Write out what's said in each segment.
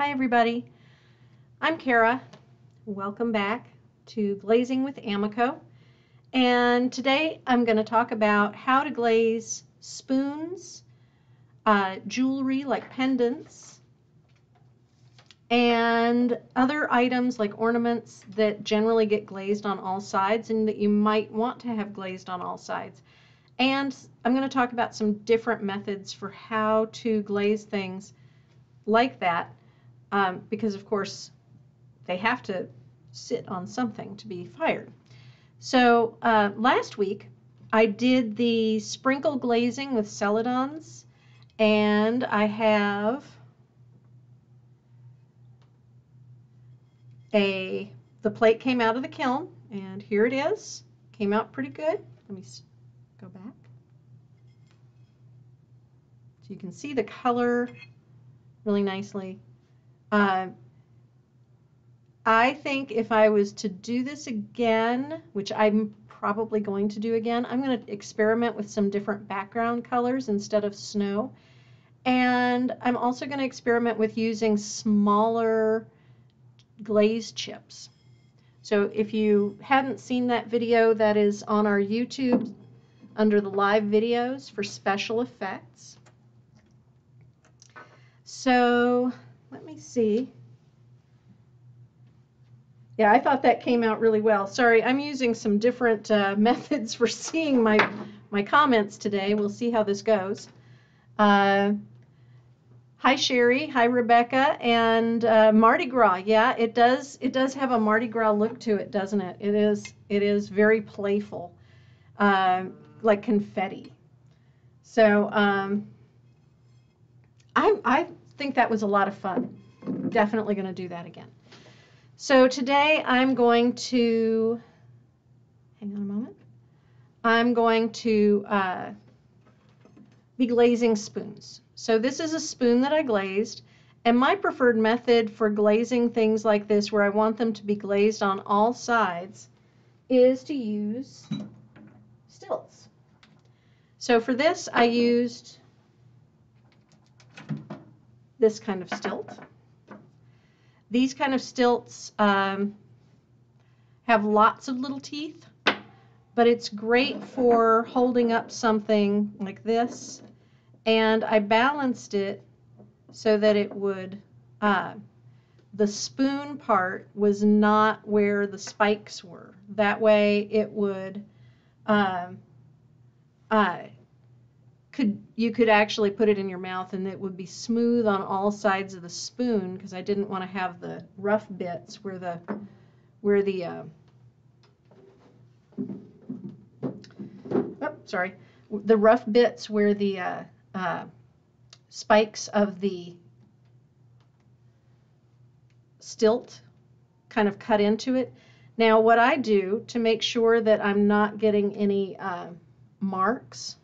Hi everybody, I'm Kara. Welcome back to Glazing with Amaco. And today I'm going to talk about how to glaze spoons, uh, jewelry like pendants, and other items like ornaments that generally get glazed on all sides and that you might want to have glazed on all sides. And I'm going to talk about some different methods for how to glaze things like that um, because of course they have to sit on something to be fired. So uh, last week I did the sprinkle glazing with Celadons and I have a the plate came out of the kiln and here it is. Came out pretty good. Let me go back. So you can see the color really nicely. Uh, I think if I was to do this again, which I'm probably going to do again, I'm going to experiment with some different background colors instead of snow. And I'm also going to experiment with using smaller glaze chips. So if you hadn't seen that video, that is on our YouTube under the live videos for special effects. So let me see. Yeah, I thought that came out really well. Sorry, I'm using some different uh, methods for seeing my, my comments today. We'll see how this goes. Uh, hi Sherry, hi Rebecca, and uh, Mardi Gras. Yeah, it does. It does have a Mardi Gras look to it, doesn't it? It is. It is very playful, uh, like confetti. So um, I I think that was a lot of fun. Definitely going to do that again. So today I'm going to, hang on a moment, I'm going to uh, be glazing spoons. So this is a spoon that I glazed. And my preferred method for glazing things like this, where I want them to be glazed on all sides, is to use stilts. So for this, I used this kind of stilt. These kind of stilts um, have lots of little teeth, but it's great for holding up something like this. And I balanced it so that it would, uh, the spoon part was not where the spikes were. That way it would, um, uh, could you could actually put it in your mouth and it would be smooth on all sides of the spoon because I didn't want to have the rough bits where the where the uh, oh, sorry the rough bits where the uh, uh, spikes of the stilt kind of cut into it. Now what I do to make sure that I'm not getting any uh, marks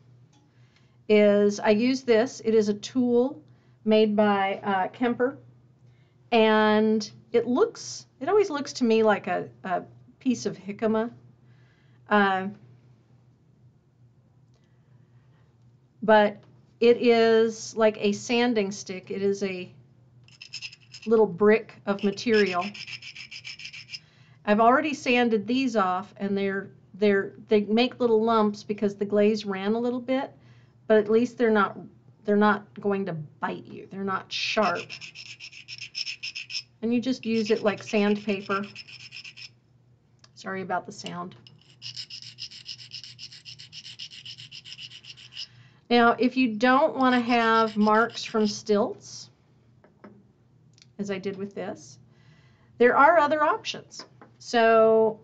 is I use this. It is a tool made by uh, Kemper, and it looks, it always looks to me like a, a piece of jicama. Uh, but it is like a sanding stick. It is a little brick of material. I've already sanded these off and they're they're they make little lumps because the glaze ran a little bit but at least they're not they're not going to bite you. They're not sharp. And you just use it like sandpaper. Sorry about the sound. Now, if you don't want to have marks from stilts, as I did with this, there are other options. So,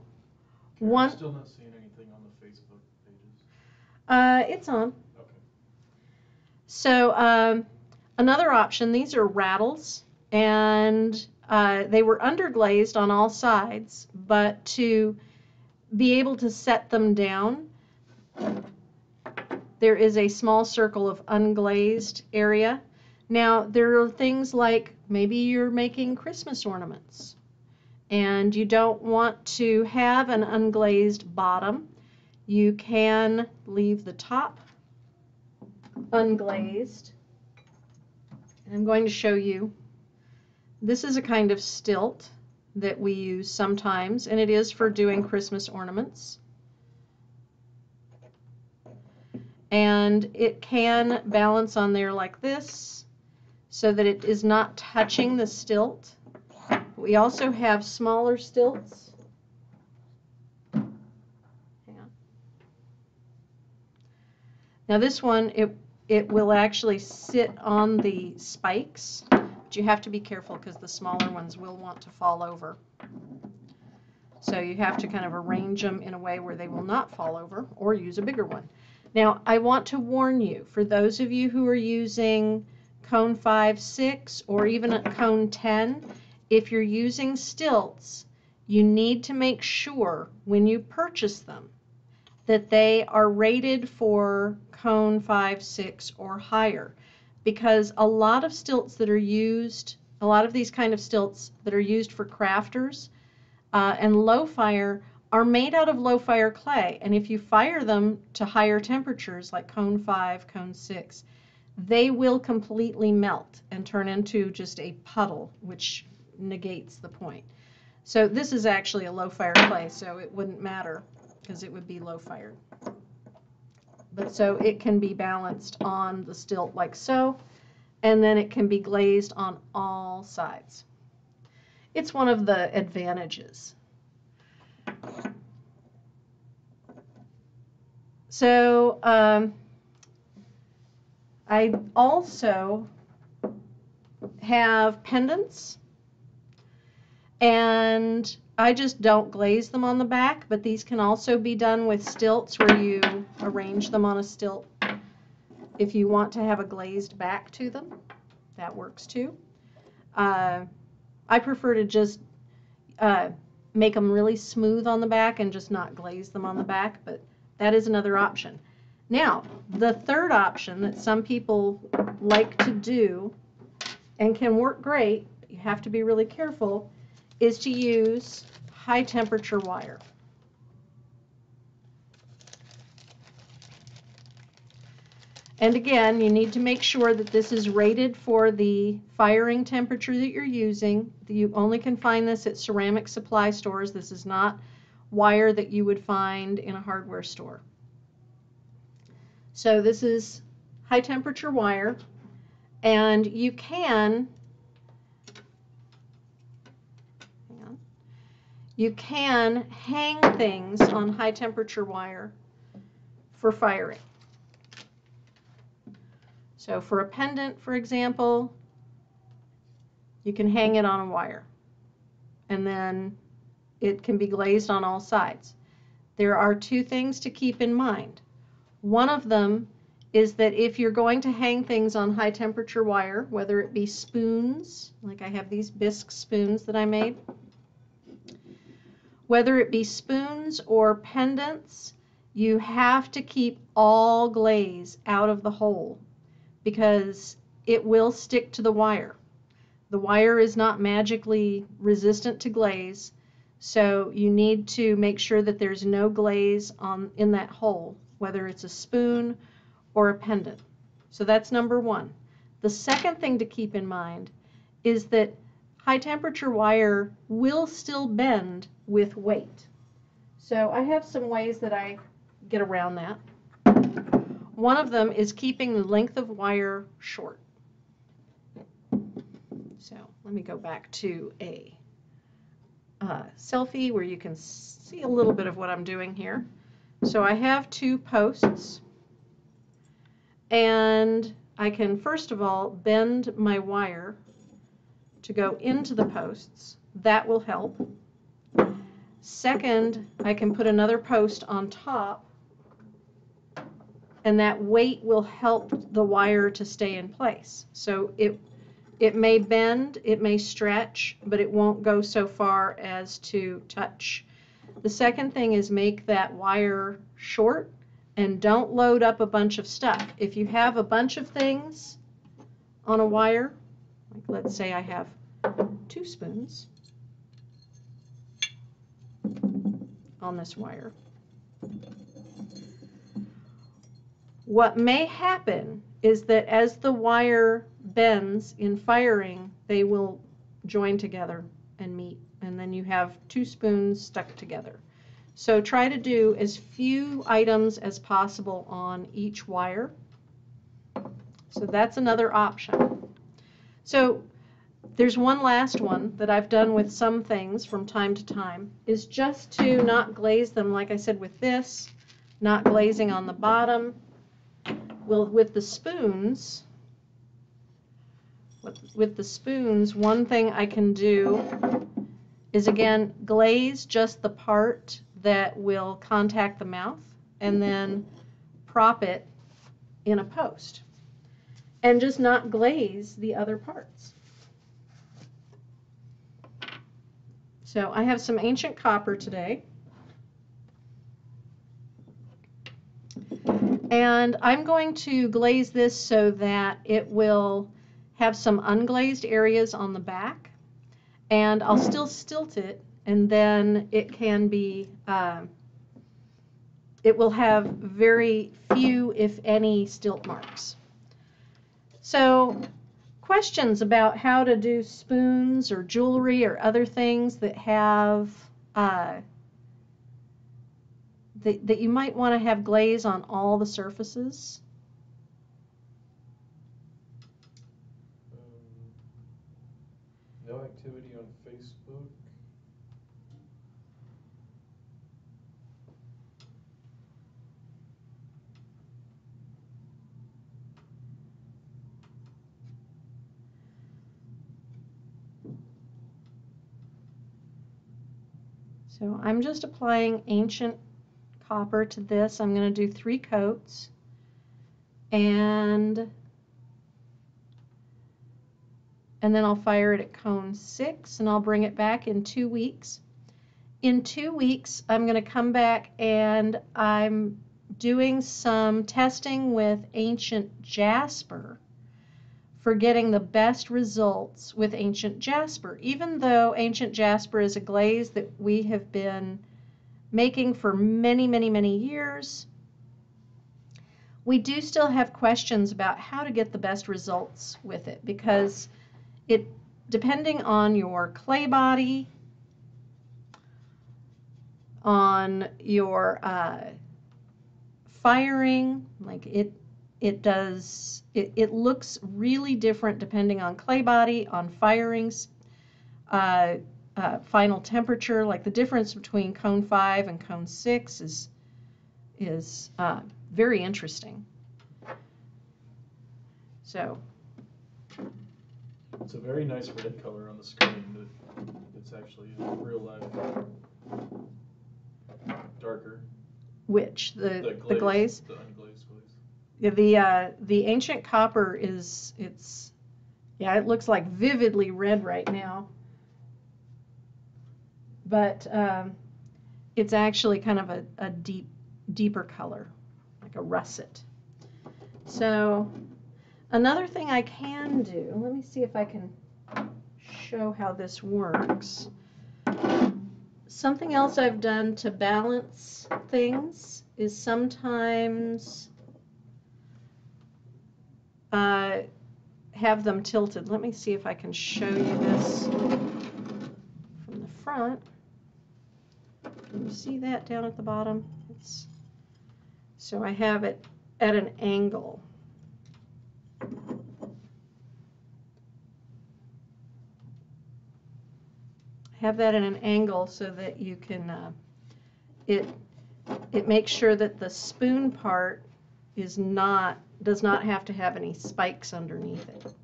one. Still not seeing anything on the Facebook pages. Uh, it's on. So um, another option, these are rattles, and uh, they were underglazed on all sides, but to be able to set them down, there is a small circle of unglazed area. Now, there are things like maybe you're making Christmas ornaments and you don't want to have an unglazed bottom. You can leave the top unglazed. And I'm going to show you. This is a kind of stilt that we use sometimes, and it is for doing Christmas ornaments. And it can balance on there like this so that it is not touching the stilt. We also have smaller stilts. Hang on. Now this one, it, it will actually sit on the spikes but you have to be careful because the smaller ones will want to fall over. So you have to kind of arrange them in a way where they will not fall over or use a bigger one. Now I want to warn you, for those of you who are using cone 5, 6 or even a cone 10, if you're using stilts, you need to make sure when you purchase them that they are rated for cone 5, 6 or higher because a lot of stilts that are used, a lot of these kind of stilts that are used for crafters uh, and low fire are made out of low fire clay. And if you fire them to higher temperatures like cone 5, cone 6, they will completely melt and turn into just a puddle, which negates the point. So this is actually a low fire clay, so it wouldn't matter because it would be low fired. But so it can be balanced on the stilt like so, and then it can be glazed on all sides. It's one of the advantages. So um, I also have pendants and I just don't glaze them on the back, but these can also be done with stilts where you arrange them on a stilt. If you want to have a glazed back to them, that works too. Uh, I prefer to just uh, make them really smooth on the back and just not glaze them on the back, but that is another option. Now, the third option that some people like to do and can work great, you have to be really careful, is to use high temperature wire. And again, you need to make sure that this is rated for the firing temperature that you're using. You only can find this at ceramic supply stores. This is not wire that you would find in a hardware store. So this is high temperature wire and you can You can hang things on high temperature wire for firing. So for a pendant, for example, you can hang it on a wire and then it can be glazed on all sides. There are two things to keep in mind. One of them is that if you're going to hang things on high temperature wire, whether it be spoons, like I have these bisque spoons that I made, whether it be spoons or pendants, you have to keep all glaze out of the hole because it will stick to the wire. The wire is not magically resistant to glaze, so you need to make sure that there's no glaze on in that hole, whether it's a spoon or a pendant. So that's number one. The second thing to keep in mind is that high temperature wire will still bend with weight. So I have some ways that I get around that. One of them is keeping the length of wire short. So let me go back to a uh, selfie where you can see a little bit of what I'm doing here. So I have two posts and I can first of all bend my wire to go into the posts. That will help. Second, I can put another post on top and that weight will help the wire to stay in place. So it it may bend, it may stretch, but it won't go so far as to touch The second thing is make that wire short and don't load up a bunch of stuff. If you have a bunch of things on a wire, like let's say I have two spoons on this wire. What may happen is that as the wire bends in firing, they will join together and meet, and then you have two spoons stuck together. So try to do as few items as possible on each wire. So that's another option. So there's one last one that I've done with some things from time to time, is just to not glaze them, like I said with this, not glazing on the bottom. Well, with the spoons, with, the spoons, one thing I can do is again glaze just the part that will contact the mouth and then prop it in a post and just not glaze the other parts. So I have some ancient copper today. And I'm going to glaze this so that it will have some unglazed areas on the back. And I'll still stilt it, and then it can be, uh, it will have very few, if any, stilt marks. So questions about how to do spoons or jewelry or other things that have uh, that, that you might want to have glaze on all the surfaces. Um, no activity on Facebook. So I'm just applying ancient copper to this. I'm going to do three coats. And and then I'll fire it at cone six and I'll bring it back in two weeks. In two weeks, I'm going to come back and I'm doing some testing with ancient jasper for getting the best results with ancient jasper. Even though ancient jasper is a glaze that we have been making for many, many, many years, we do still have questions about how to get the best results with it because it depending on your clay body, on your uh, firing, like it it does it, it looks really different depending on clay body, on firings, uh, uh, final temperature. Like the difference between cone five and cone six is is uh, very interesting. So It's a very nice red color on the screen, but it's actually in real life darker. which the the glaze? The glaze. Yeah, the uh, the ancient copper is it's yeah it looks like vividly red right now, but um, it's actually kind of a, a deep deeper color like a russet. So another thing I can do, let me see if I can show how this works. Something else I've done to balance things is sometimes uh, have them tilted. Let me see if I can show you this from the front. Can you see that down at the bottom? It's, so I have it at an angle. Have that at an angle so that you can, uh, it, it makes sure that the spoon part is not, does not have to have any spikes underneath it.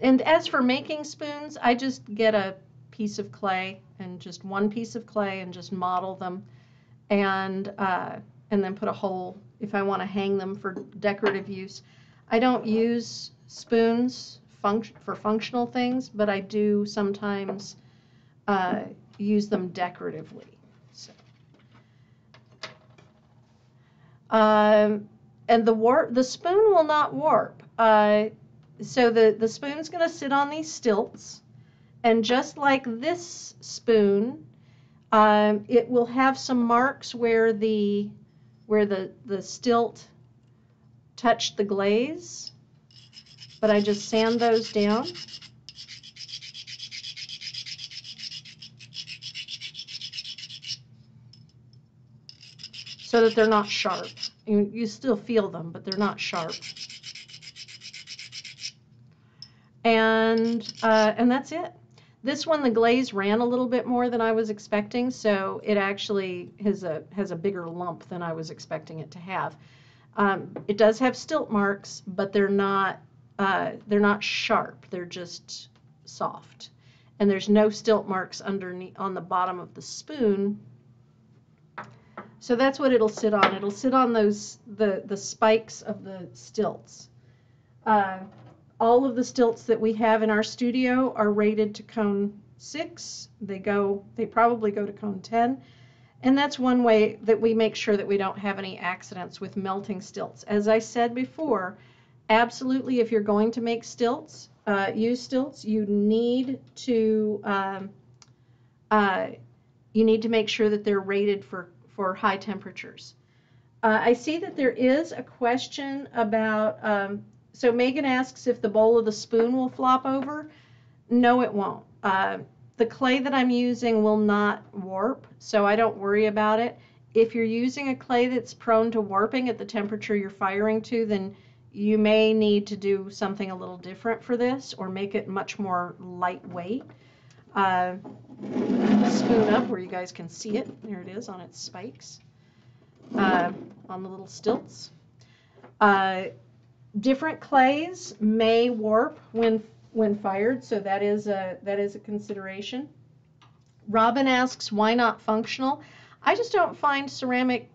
And as for making spoons, I just get a piece of clay and just one piece of clay and just model them and uh, and then put a hole if I want to hang them for decorative use. I don't use spoons for functional things, but I do sometimes uh, use them decoratively. So. Um, and the warp, the spoon will not warp. Uh, so the, the spoon's going to sit on these stilts. And just like this spoon, um, it will have some marks where the where the, the stilt touched the glaze. But I just sand those down. so that they're not sharp. You, you still feel them, but they're not sharp. And, uh, and that's it. This one, the glaze ran a little bit more than I was expecting, so it actually has a, has a bigger lump than I was expecting it to have. Um, it does have stilt marks, but they're not, uh, they're not sharp. They're just soft. And there's no stilt marks underneath on the bottom of the spoon so that's what it'll sit on. It'll sit on those the the spikes of the stilts. Uh, all of the stilts that we have in our studio are rated to cone six. They go. They probably go to cone ten. And that's one way that we make sure that we don't have any accidents with melting stilts. As I said before, absolutely, if you're going to make stilts, uh, use stilts, you need to um, uh, you need to make sure that they're rated for for high temperatures. Uh, I see that there is a question about, um, so Megan asks if the bowl of the spoon will flop over. No, it won't. Uh, the clay that I'm using will not warp, so I don't worry about it. If you're using a clay that's prone to warping at the temperature you're firing to, then you may need to do something a little different for this or make it much more lightweight. Uh, spoon up where you guys can see it. There it is on its spikes, uh, on the little stilts. Uh, different clays may warp when when fired, so that is a that is a consideration. Robin asks, why not functional? I just don't find ceramic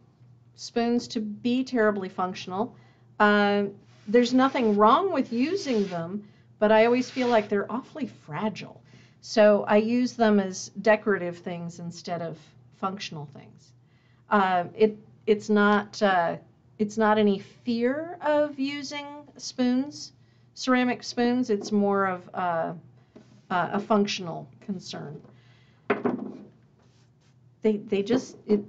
spoons to be terribly functional. Uh, there's nothing wrong with using them, but I always feel like they're awfully fragile. So I use them as decorative things instead of functional things. Uh, it it's not uh, it's not any fear of using spoons, ceramic spoons. It's more of uh, a functional concern. They they just it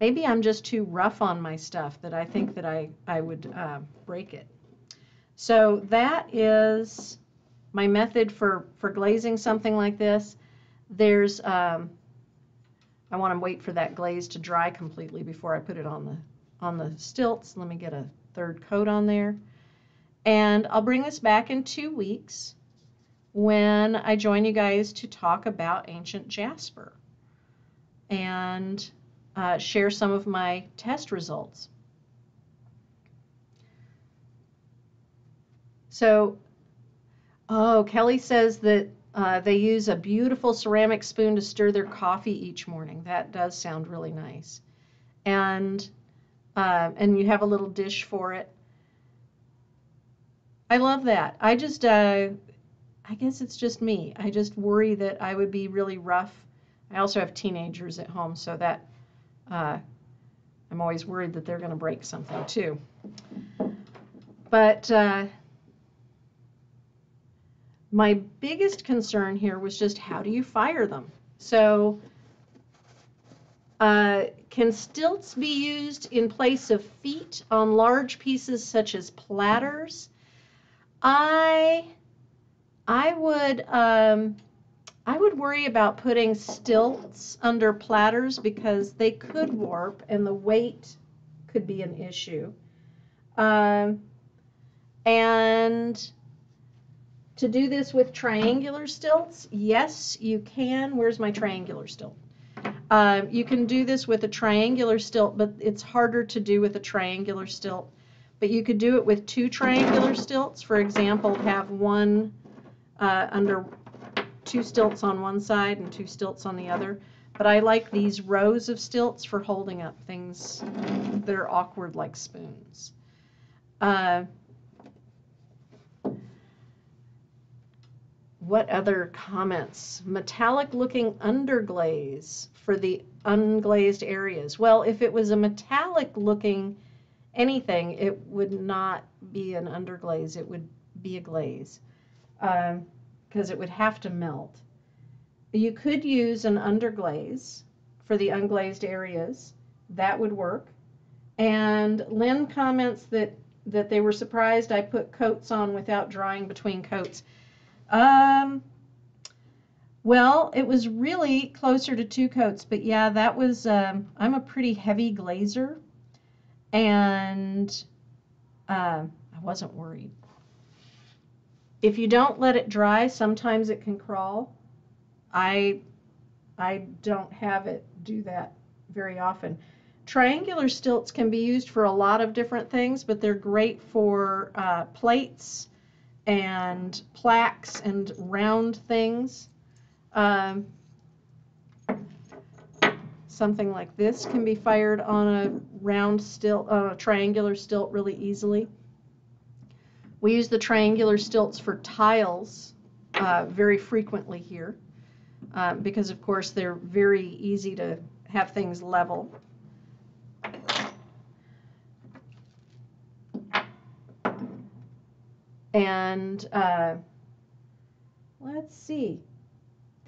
maybe I'm just too rough on my stuff that I think that I I would uh, break it. So that is my method for, for glazing something like this, there's, um, I want to wait for that glaze to dry completely before I put it on the, on the stilts. Let me get a third coat on there. And I'll bring this back in two weeks when I join you guys to talk about ancient jasper and uh, share some of my test results. So Oh, Kelly says that uh, they use a beautiful ceramic spoon to stir their coffee each morning. That does sound really nice. And uh, and you have a little dish for it. I love that. I just, uh, I guess it's just me. I just worry that I would be really rough. I also have teenagers at home, so that uh, I'm always worried that they're going to break something too. But uh, my biggest concern here was just how do you fire them? So uh, can stilts be used in place of feet on large pieces such as platters? I I would um, I would worry about putting stilts under platters because they could warp and the weight could be an issue. Um, and to do this with triangular stilts, yes, you can. Where's my triangular stilt? Uh, you can do this with a triangular stilt, but it's harder to do with a triangular stilt. But you could do it with two triangular stilts. For example, have one uh, under two stilts on one side and two stilts on the other. But I like these rows of stilts for holding up things that are awkward like spoons. Uh, what other comments? Metallic looking underglaze for the unglazed areas. Well, if it was a metallic looking anything, it would not be an underglaze. It would be a glaze because um, it would have to melt. You could use an underglaze for the unglazed areas. That would work. And Lynn comments that, that they were surprised I put coats on without drying between coats. Um, well, it was really closer to two coats, but yeah, that was, um, I'm a pretty heavy glazer, and uh, I wasn't worried. If you don't let it dry, sometimes it can crawl. I, I don't have it do that very often. Triangular stilts can be used for a lot of different things, but they're great for uh, plates and plaques and round things. Um, something like this can be fired on a round stilt, on a triangular stilt really easily. We use the triangular stilts for tiles uh, very frequently here uh, because, of course, they're very easy to have things level. And uh, let's see.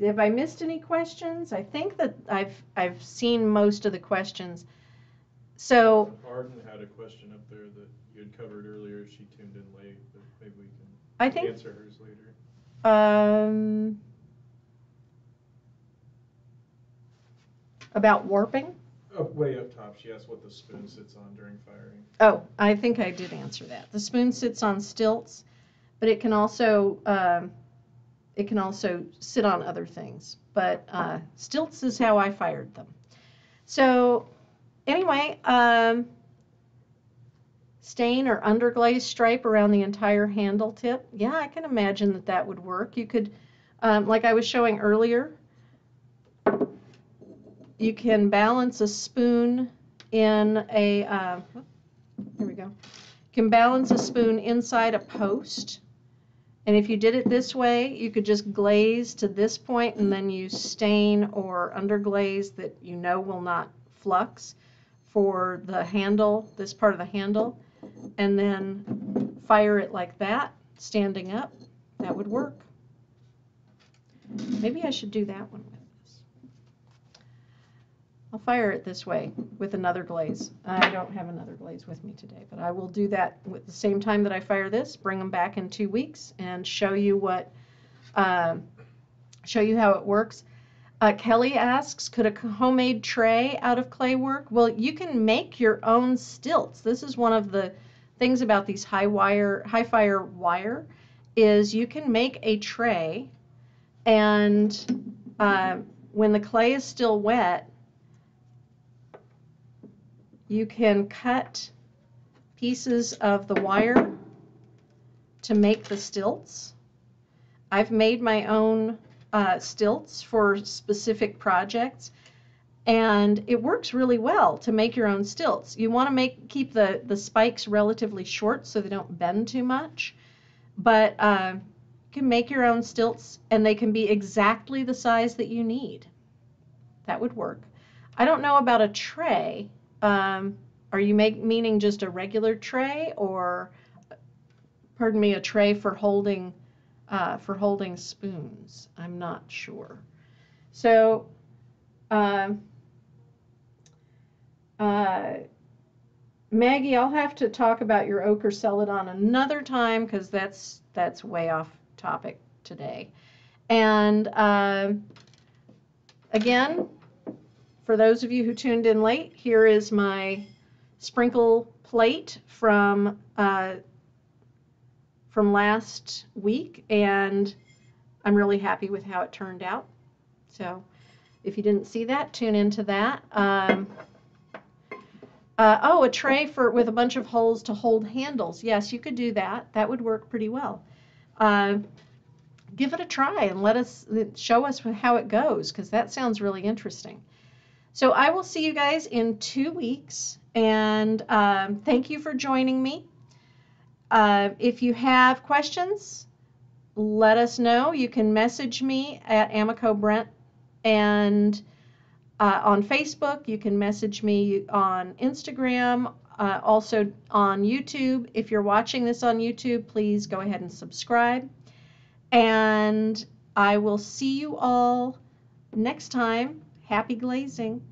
Have I missed any questions? I think that I've I've seen most of the questions. So Arden had a question up there that you had covered earlier. She tuned in late, but maybe we can I think, answer hers later. Um, about warping. Oh, way up top, she asked what the spoon sits on during firing. Oh, I think I did answer that. The spoon sits on stilts but it can also um, it can also sit on other things. But uh, stilts is how I fired them. So anyway, um, stain or underglaze stripe around the entire handle tip. Yeah, I can imagine that that would work. You could, um, like I was showing earlier, you can balance a spoon in a, uh, here we go. You can balance a spoon inside a post and if you did it this way, you could just glaze to this point and then use stain or underglaze that you know will not flux for the handle, this part of the handle, and then fire it like that, standing up. That would work. Maybe I should do that one. I'll fire it this way with another glaze. I don't have another glaze with me today, but I will do that with the same time that I fire this, bring them back in two weeks and show you what, uh, show you how it works. Uh, Kelly asks, could a homemade tray out of clay work? Well, you can make your own stilts. This is one of the things about these high wire, high fire wire, is you can make a tray, and uh, when the clay is still wet, you can cut pieces of the wire to make the stilts. I've made my own uh, stilts for specific projects and it works really well to make your own stilts. You want to make keep the, the spikes relatively short so they don't bend too much, but uh, you can make your own stilts and they can be exactly the size that you need. That would work. I don't know about a tray um, are you make, meaning just a regular tray or, pardon me, a tray for holding, uh, for holding spoons? I'm not sure. So, uh, uh, Maggie, I'll have to talk about your ochre celadon another time because that's that's way off topic today. And uh, again, for those of you who tuned in late, here is my sprinkle plate from uh, from last week, and I'm really happy with how it turned out. So if you didn't see that, tune into that. Um, uh, oh, a tray for with a bunch of holes to hold handles. Yes, you could do that. That would work pretty well. Uh, give it a try and let us show us how it goes because that sounds really interesting. So I will see you guys in two weeks, and um, thank you for joining me. Uh, if you have questions, let us know. You can message me at Amaco Brent and uh, on Facebook. You can message me on Instagram, uh, also on YouTube. If you're watching this on YouTube, please go ahead and subscribe. And I will see you all next time. Happy glazing.